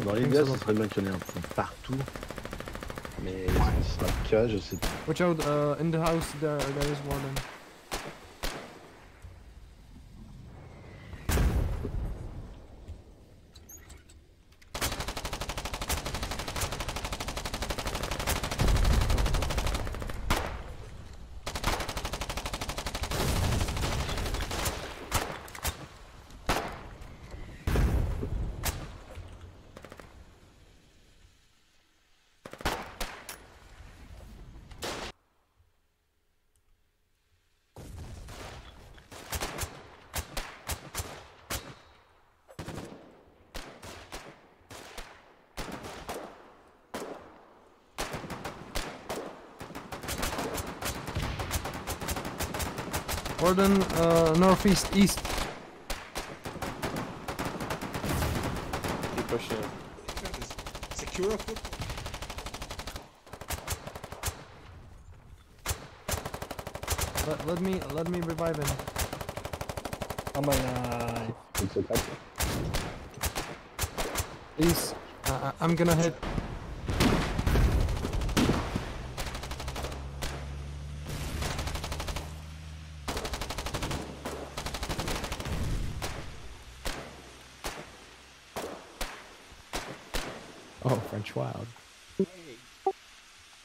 Dans les gars, ce serait bien qu'il y en ait un peu partout. Mais ce sera le cas, je sais pas. Watch out, uh, in the house there, there is warden. Warden, uh, northeast, east. Keep pushing. Secure Let, let me, let me revive him. Bah là. Il se craque. Please, uh, I'm gonna hit. Oh, Frenchwild. Hey.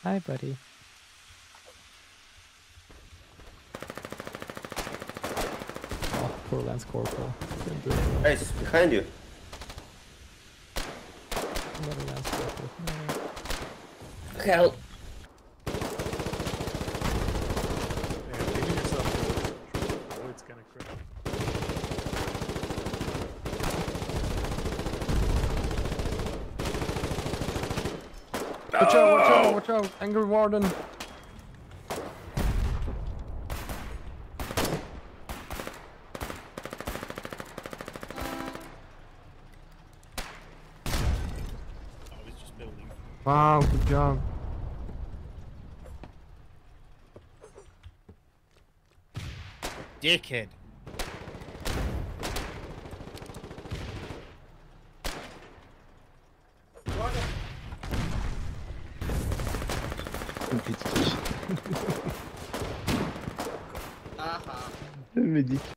Hi, buddy. Oh, poor Lance Corporal. Couldn't do it. Hey, it's behind you. Another Lance Corporal. No. Help. Yeah, leaving yourself. Oh, it's gonna crack. Watch out, watch out, watch out, angry warden. I was just building. Wow, good job. Dickhead. compétitif. ah, ah. Le médic.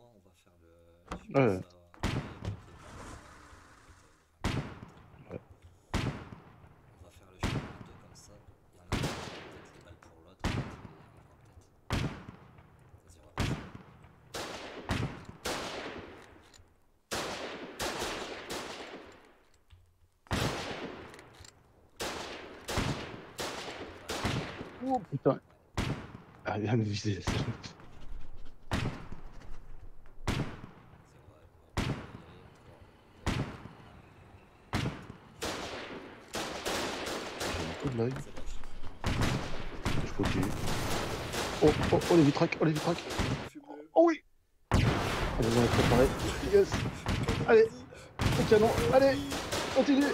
On va faire le. Ouais. On va faire le chemin peu comme ça. Il y en a un qui peut-être les balles pour l'autre. Vas-y, on va passer. Oh putain. Ah, il vient viser. Vas-y, on va- on va- on va y aller. J'ai un coup de l'œil. Je continue. Oh, oh, oh les vitraques, oh les vitraques. Oh oui Allez, on est préparé. Yes Allez Au canon, allez Continue